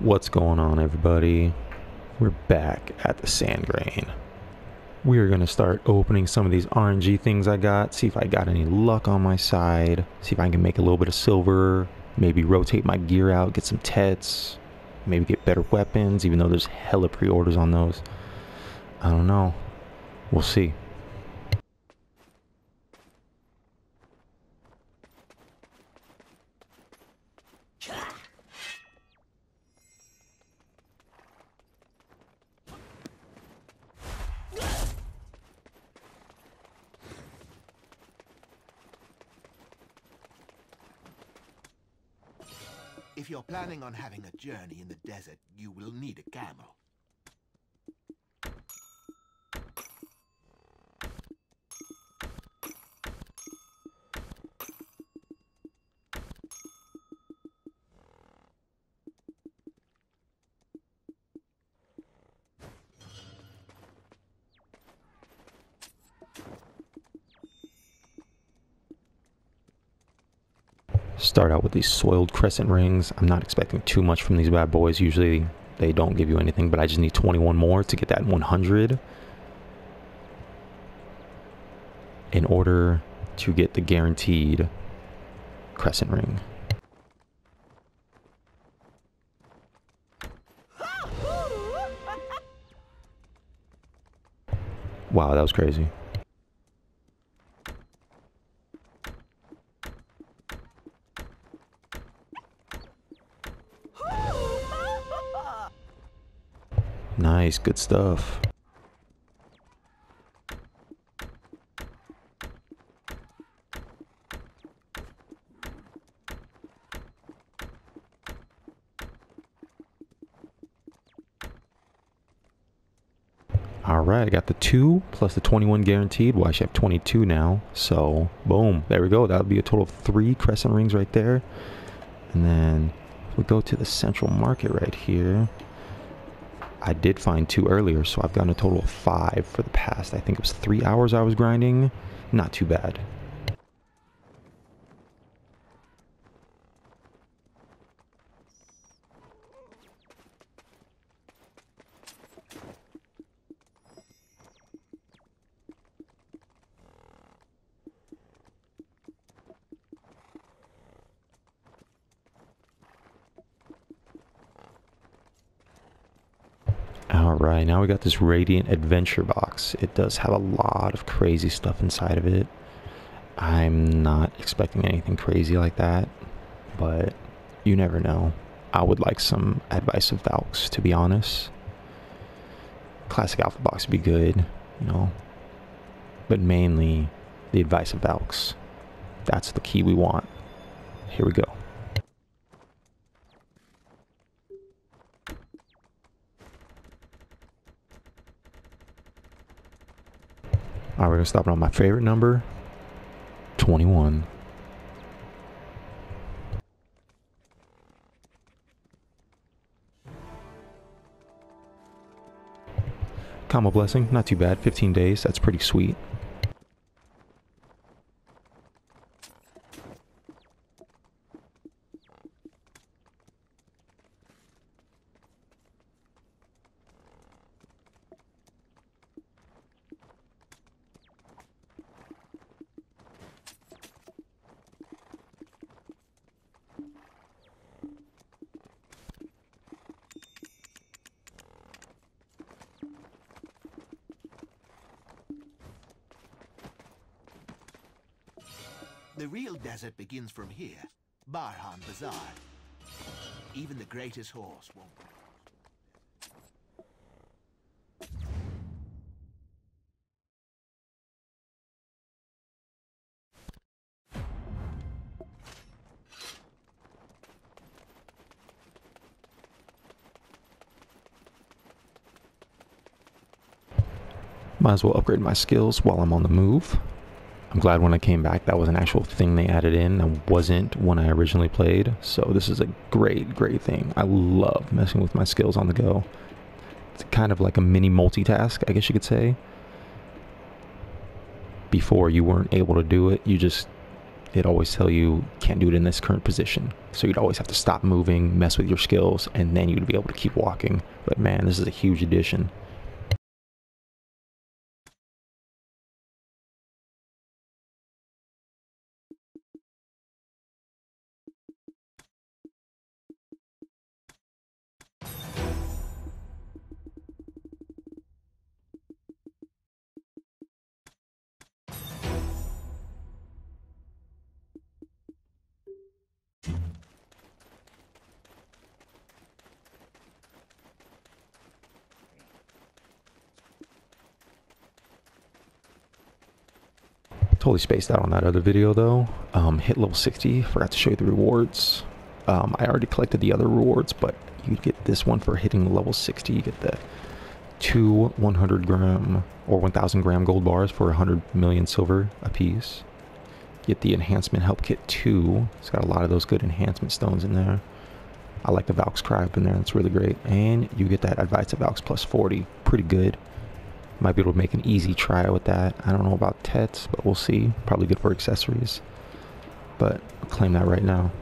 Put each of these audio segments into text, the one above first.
What's going on, everybody? We're back at the sand grain. We are going to start opening some of these RNG things I got, see if I got any luck on my side, see if I can make a little bit of silver, maybe rotate my gear out, get some tets, maybe get better weapons, even though there's hella pre-orders on those. I don't know. We'll see. If you're planning on having a journey in the desert, you will need a camel. Start out with these soiled crescent rings. I'm not expecting too much from these bad boys. Usually they don't give you anything, but I just need 21 more to get that 100 in order to get the guaranteed crescent ring. Wow, that was crazy. Nice, good stuff. All right, I got the two plus the 21 guaranteed. Well, I should have 22 now. So, boom, there we go. That would be a total of three crescent rings right there. And then we go to the central market right here. I did find two earlier, so I've gotten a total of five for the past. I think it was three hours I was grinding. Not too bad. Alright, now we got this Radiant Adventure box. It does have a lot of crazy stuff inside of it. I'm not expecting anything crazy like that, but you never know. I would like some advice of Valks, to be honest. Classic Alpha box would be good, you know. But mainly the advice of Valks. That's the key we want. Here we go. Alright, we're gonna stop on my favorite number 21. Combo blessing, not too bad. 15 days, that's pretty sweet. The real desert begins from here, Barhan Bazaar. Even the greatest horse won't. Might as well upgrade my skills while I'm on the move. I'm glad when I came back that was an actual thing they added in that wasn't when I originally played. So this is a great, great thing. I love messing with my skills on the go. It's kind of like a mini multitask, I guess you could say. Before you weren't able to do it, you just it always tell you can't do it in this current position. So you'd always have to stop moving, mess with your skills, and then you'd be able to keep walking. But man, this is a huge addition. Totally spaced out on that other video though. Um, hit level 60, forgot to show you the rewards. Um, I already collected the other rewards, but you get this one for hitting level 60. You get the two 100 gram or 1000 gram gold bars for 100 million silver a piece. Get the enhancement help kit 2. It's got a lot of those good enhancement stones in there. I like the Valk's Cry up in there. That's really great. And you get that Advice of Valks plus 40. Pretty good. Might be able to make an easy try with that. I don't know about Tets, but we'll see. Probably good for accessories. But claim that right now.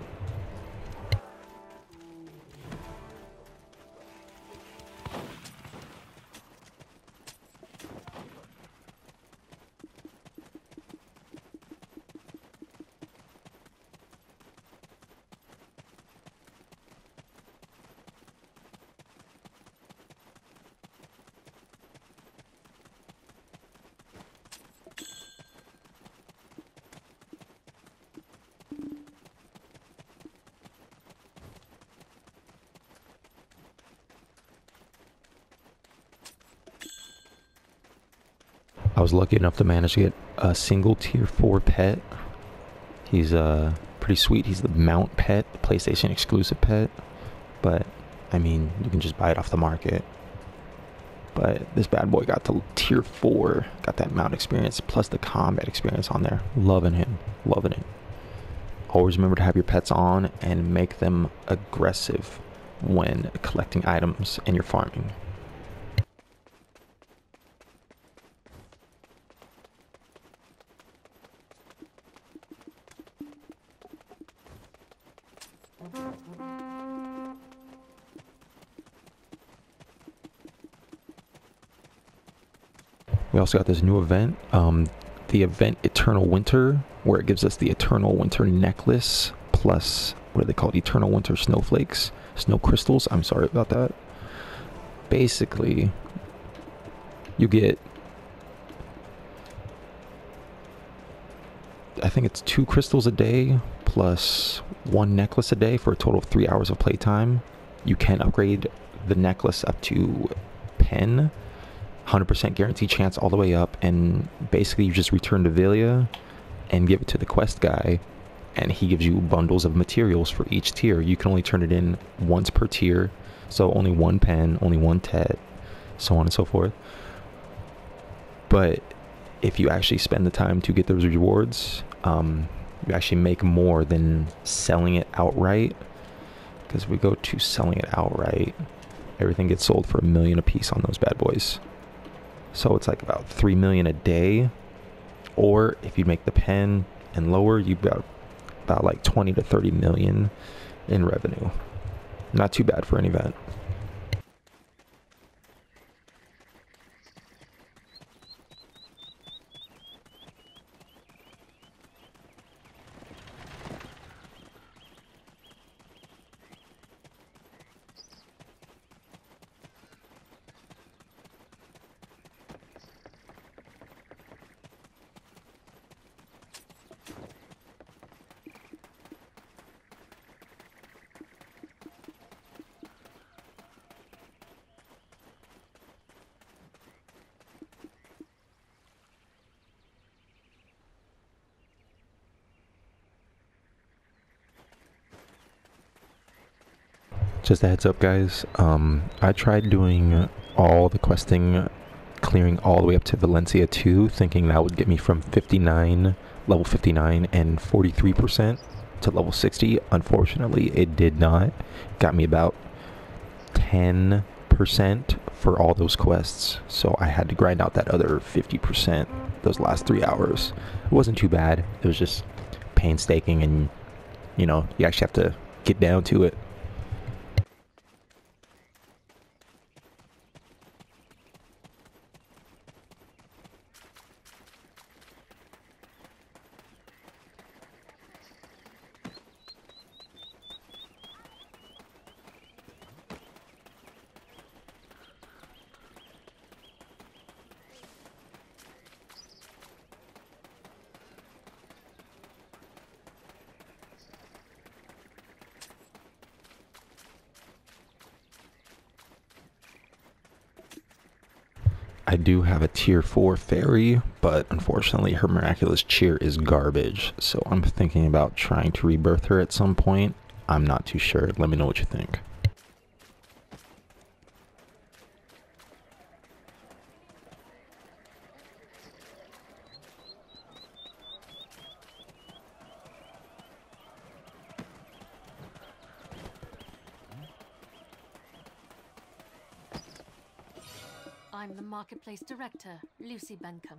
Was lucky enough to manage to get a single tier 4 pet. He's uh, pretty sweet. He's the mount pet, PlayStation exclusive pet. But, I mean, you can just buy it off the market. But this bad boy got to tier 4, got that mount experience plus the combat experience on there. Loving him, loving it. Always remember to have your pets on and make them aggressive when collecting items and you're farming. We also got this new event, um, the event Eternal Winter, where it gives us the Eternal Winter necklace plus what are they called? Eternal Winter snowflakes, snow crystals. I'm sorry about that. Basically, you get I think it's two crystals a day plus one necklace a day for a total of three hours of playtime. You can upgrade the necklace up to pen. 100% guarantee chance all the way up and basically you just return to Velia and give it to the quest guy and he gives you bundles of materials for each tier. You can only turn it in once per tier so only one pen only one tet so on and so forth. But if you actually spend the time to get those rewards um, you actually make more than selling it outright because we go to selling it outright everything gets sold for a million a piece on those bad boys so it's like about 3 million a day. Or if you make the pen and lower, you got about like 20 to 30 million in revenue. Not too bad for an event. Just a heads up, guys. Um, I tried doing all the questing, clearing all the way up to Valencia 2, thinking that would get me from 59, level 59, and 43% to level 60. Unfortunately, it did not. got me about 10% for all those quests, so I had to grind out that other 50% those last three hours. It wasn't too bad. It was just painstaking and you know you actually have to get down to it. I do have a tier 4 fairy, but unfortunately her miraculous cheer is garbage. So I'm thinking about trying to rebirth her at some point. I'm not too sure. Let me know what you think. Lucy Benkham.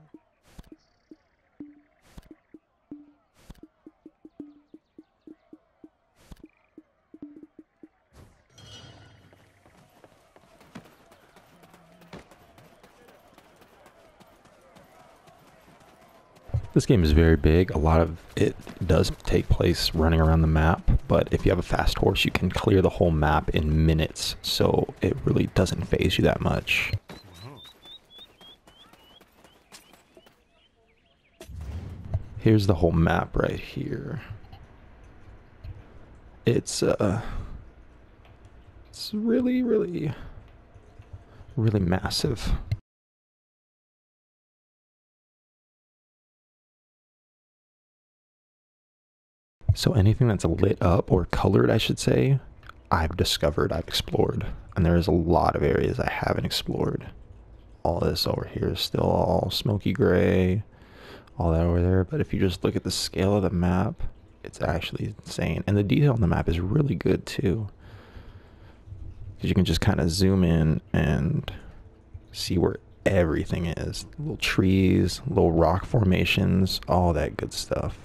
This game is very big. A lot of it does take place running around the map, but if you have a fast horse, you can clear the whole map in minutes, so it really doesn't phase you that much. Here's the whole map right here. It's uh it's really really really massive. So anything that's lit up or colored, I should say, I've discovered, I've explored. And there's a lot of areas I haven't explored. All this over here is still all smoky gray, all that over there. But if you just look at the scale of the map, it's actually insane. And the detail on the map is really good too. Because you can just kind of zoom in and see where everything is. Little trees, little rock formations, all that good stuff.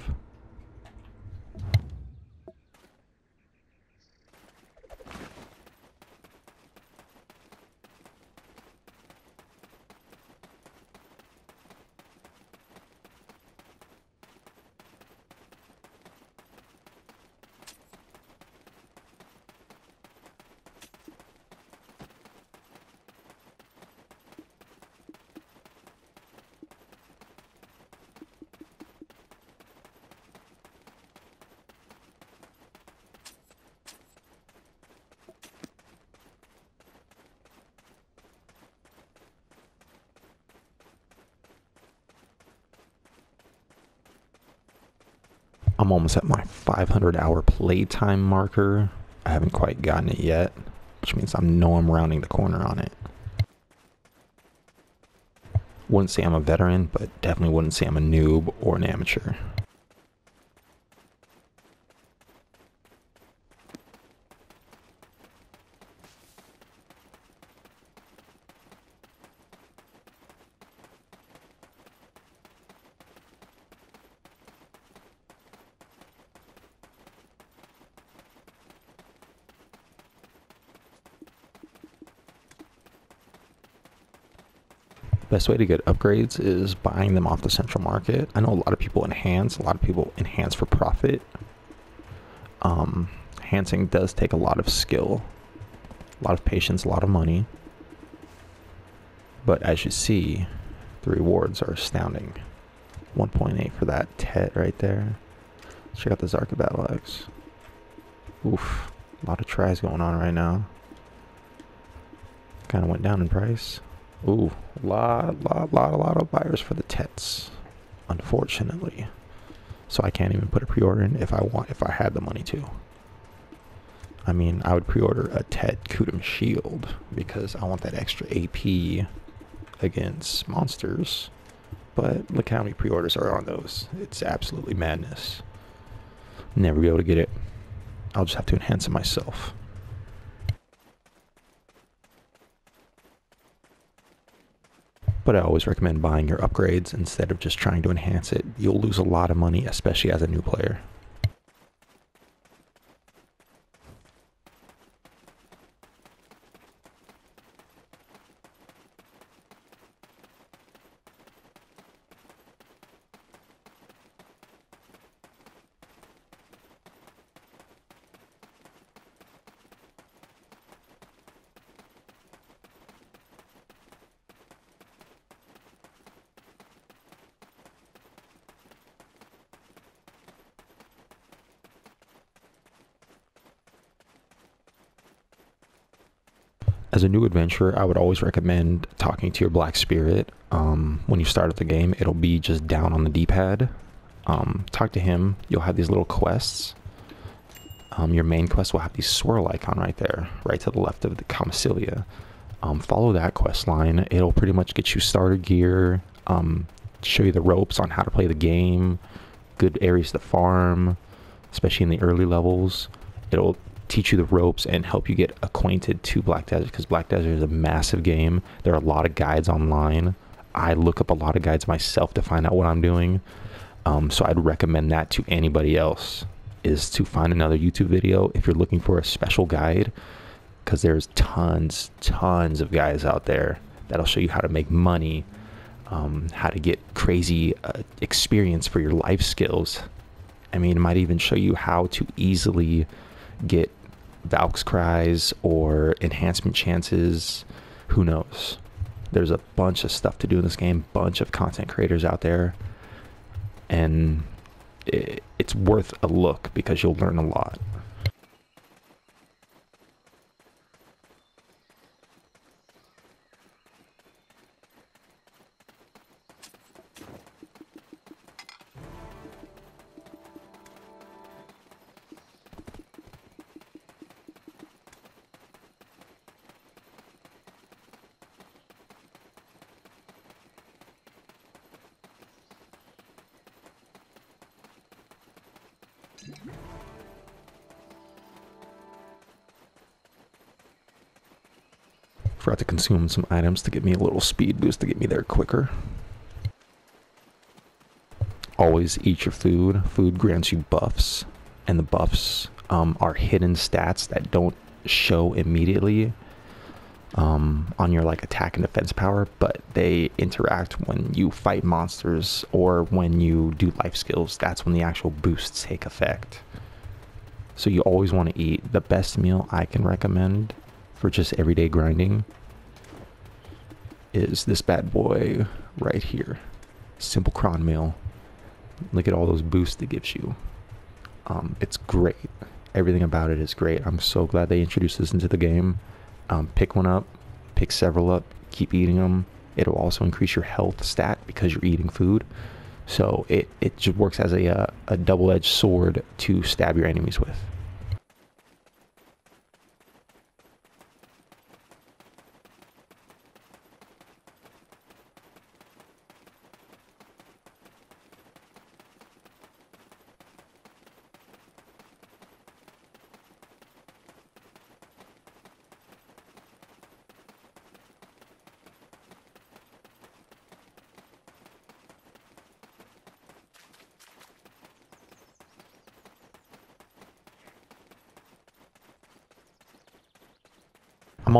I'm almost at my 500 hour playtime marker. I haven't quite gotten it yet, which means I know I'm rounding the corner on it. Wouldn't say I'm a veteran, but definitely wouldn't say I'm a noob or an amateur. Best way to get upgrades is buying them off the central market. I know a lot of people enhance, a lot of people enhance for profit. Um, enhancing does take a lot of skill, a lot of patience, a lot of money. But as you see, the rewards are astounding. 1.8 for that Tet right there. Check out the Kzarka Battle Axe. Oof, a lot of tries going on right now. Kind of went down in price. Ooh, lot, lot, lot, a lot of buyers for the Tets, unfortunately. So I can't even put a pre-order in if I want, if I had the money to. I mean, I would pre-order a Tet Kutum Shield because I want that extra AP against monsters. But look how many pre-orders are on those. It's absolutely madness. Never be able to get it. I'll just have to enhance it myself. But I always recommend buying your upgrades instead of just trying to enhance it. You'll lose a lot of money, especially as a new player. As a new adventurer, I would always recommend talking to your Black Spirit. Um, when you start at the game, it'll be just down on the D-pad. Um, talk to him. You'll have these little quests. Um, your main quest will have the swirl icon right there, right to the left of the Commissilla. Um, follow that quest line. It'll pretty much get you starter gear, um, show you the ropes on how to play the game, good areas to farm, especially in the early levels. It'll teach you the ropes and help you get acquainted to Black Desert because Black Desert is a massive game. There are a lot of guides online. I look up a lot of guides myself to find out what I'm doing. Um, so I'd recommend that to anybody else is to find another YouTube video if you're looking for a special guide because there's tons, tons of guys out there that'll show you how to make money, um, how to get crazy uh, experience for your life skills. I mean, it might even show you how to easily get Valk's cries or enhancement chances. Who knows? There's a bunch of stuff to do in this game, bunch of content creators out there, and it, it's worth a look because you'll learn a lot. Consume some items to give me a little speed boost to get me there quicker. Always eat your food. Food grants you buffs, and the buffs um, are hidden stats that don't show immediately um, on your like attack and defense power, but they interact when you fight monsters or when you do life skills. That's when the actual boosts take effect. So you always want to eat. The best meal I can recommend for just everyday grinding is this bad boy right here. Simple cron meal. Look at all those boosts it gives you. Um, it's great. Everything about it is great. I'm so glad they introduced this into the game. Um, pick one up, pick several up, keep eating them. It'll also increase your health stat because you're eating food. So it, it just works as a, uh, a double-edged sword to stab your enemies with.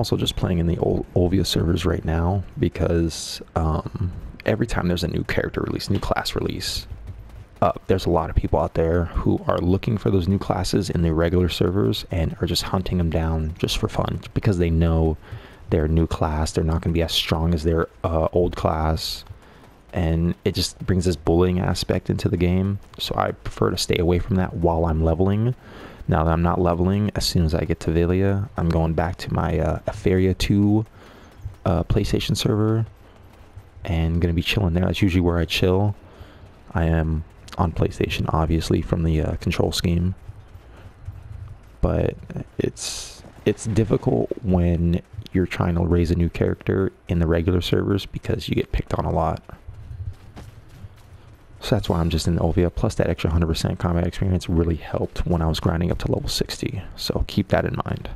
Also just playing in the old Olvia servers right now because um, every time there's a new character release, new class release, uh, there's a lot of people out there who are looking for those new classes in the regular servers and are just hunting them down just for fun because they know their new class, they're not going to be as strong as their uh, old class. And it just brings this bullying aspect into the game. So I prefer to stay away from that while I'm leveling now that I'm not leveling, as soon as I get to Velia, I'm going back to my uh, Euphoria 2 uh, PlayStation server and going to be chilling there. That's usually where I chill. I am on PlayStation, obviously, from the uh, control scheme. But it's it's difficult when you're trying to raise a new character in the regular servers because you get picked on a lot. So that's why I'm just in Olvia. Plus, that extra 100% combat experience really helped when I was grinding up to level 60. So keep that in mind.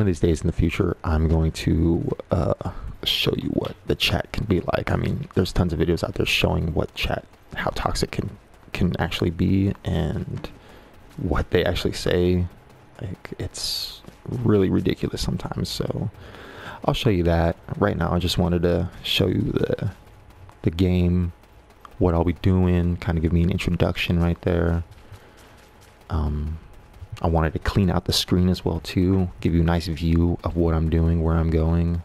One of these days in the future, I'm going to uh, show you what the chat can be like. I mean, there's tons of videos out there showing what chat, how toxic can can actually be, and what they actually say. Like, it's really ridiculous sometimes. So, I'll show you that. Right now, I just wanted to show you the the game, what I'll be doing, kind of give me an introduction right there. Um, I wanted to clean out the screen as well too, give you a nice view of what I'm doing, where I'm going,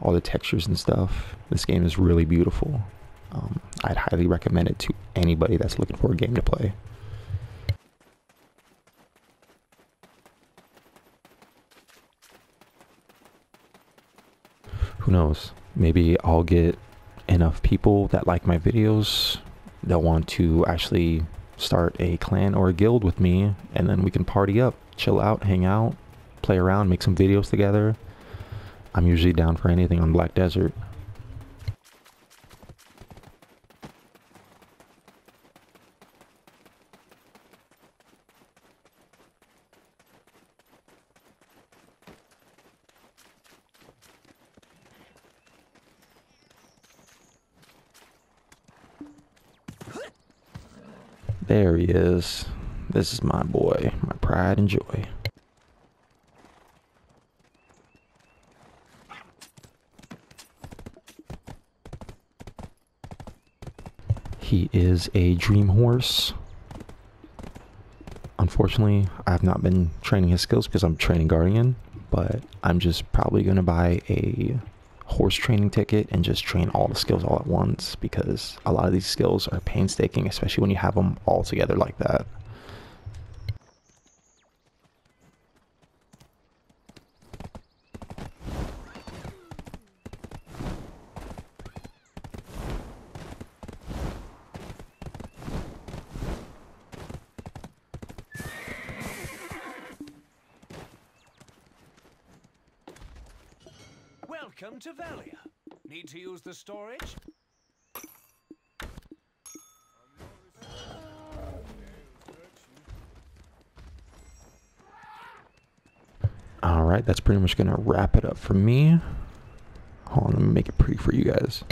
all the textures and stuff. This game is really beautiful. Um, I'd highly recommend it to anybody that's looking for a game to play. Who knows? Maybe I'll get enough people that like my videos that want to actually start a clan or a guild with me, and then we can party up, chill out, hang out, play around, make some videos together. I'm usually down for anything on Black Desert. There he is. This is my boy, my pride and joy. He is a dream horse. Unfortunately, I have not been training his skills because I'm training Guardian, but I'm just probably going to buy a horse training ticket and just train all the skills all at once because a lot of these skills are painstaking, especially when you have them all together like that. Welcome to Velia. Need to use the storage? All right, that's pretty much gonna wrap it up for me. Hold on, let me make it pretty for you guys.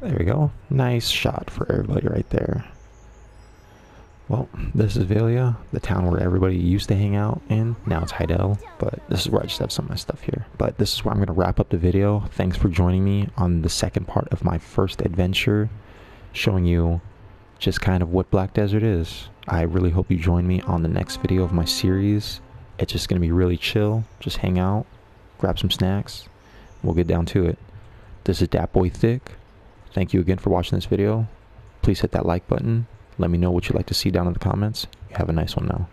There we go. Nice shot for everybody right there. Well, this is Velia, the town where everybody used to hang out in. Now it's Heidel, but this is where I just have some of my stuff here. But this is where I'm going to wrap up the video. Thanks for joining me on the second part of my first adventure, showing you just kind of what Black Desert is. I really hope you join me on the next video of my series. It's just going to be really chill. Just hang out, grab some snacks. We'll get down to it. This is DatBoiiThicc. Thank you again for watching this video. Please hit that like button. Let me know what you'd like to see down in the comments. Have a nice one now.